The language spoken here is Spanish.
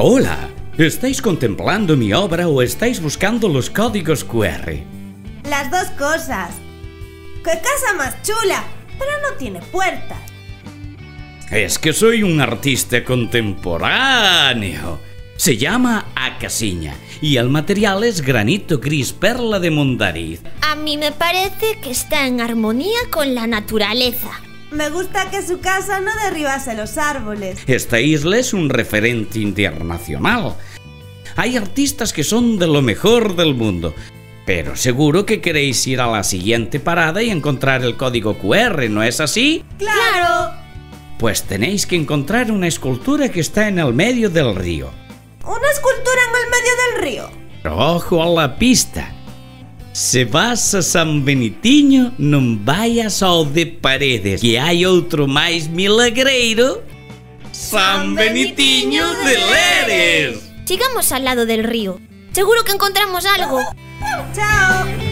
Hola, ¿estáis contemplando mi obra o estáis buscando los códigos QR? Las dos cosas. ¡Qué casa más chula! Pero no tiene puertas. Es que soy un artista contemporáneo. Se llama Acasiña y el material es granito gris perla de Mondariz. A mí me parece que está en armonía con la naturaleza. Me gusta que su casa no derribase los árboles. Esta isla es un referente internacional. Hay artistas que son de lo mejor del mundo. Pero seguro que queréis ir a la siguiente parada y encontrar el código QR, ¿no es así? ¡Claro! Pues tenéis que encontrar una escultura que está en el medio del río. ¿Una escultura en el medio del río? Ojo a la pista. Se vas a San Benitiño, non vayas ao de Paredes, que hai outro máis milagreiro. San Benitiño de Leres. Sigamos al lado del río. Seguro que encontramos algo. ¡Chao!